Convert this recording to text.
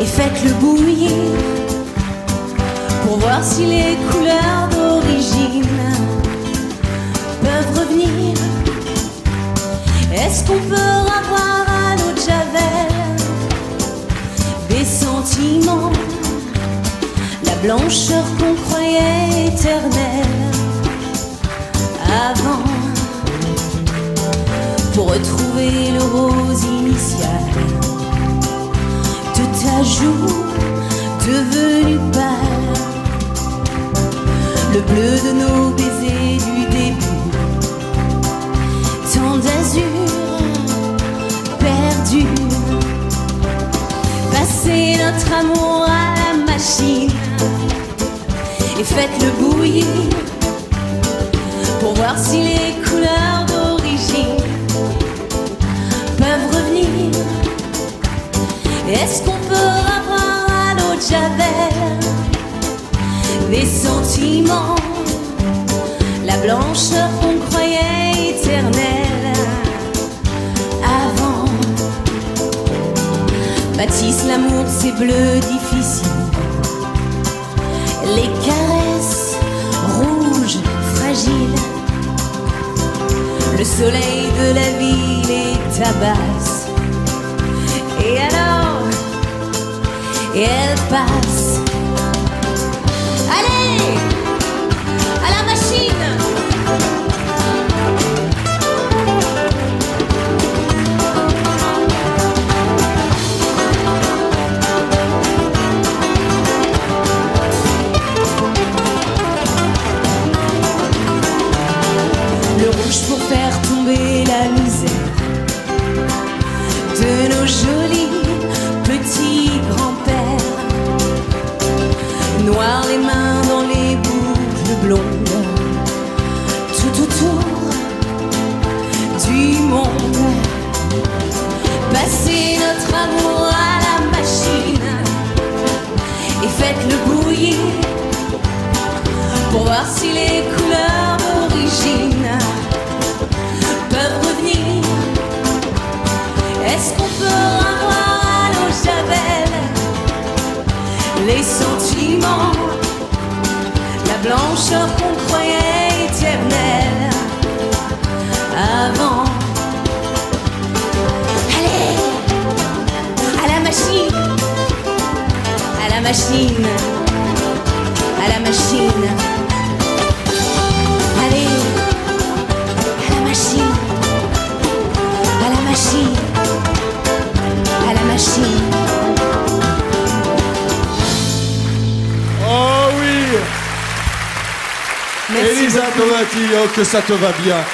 et faites-le bouillir pour voir si les couleurs d'origine peuvent revenir. Est-ce qu'on peut avoir à l'eau de Javel des sentiments, la blancheur qu'on croyait éternelle avant pour retrouver le rose de ta joue devenue pâle, le bleu de nos baisers du début, tant d'azur perdu, passer notre amour à la machine et faites-le bouillir pour voir si les couleurs d'origine peuvent revenir. Est-ce qu'on Javel des sentiments, la blancheur qu'on croyait éternelle avant? Bâtisse l'amour de ces bleus difficiles, les caresses rouges fragiles. Le soleil de la ville est tabasse. Et alors, elle passe. Allez, à la machine. Le rouge pour faire tomber la misère de nos jolis À la machine et faites-le bouillir pour voir si les couleurs d'origine peuvent revenir. Est-ce qu'on peut avoir à l'eau les sentiments, la blancheur qu'on croyait machine, à la machine. Allez, à la machine, à la machine, à la machine. Oh oui Merci Elisa. Tovati, oh que ça te va bien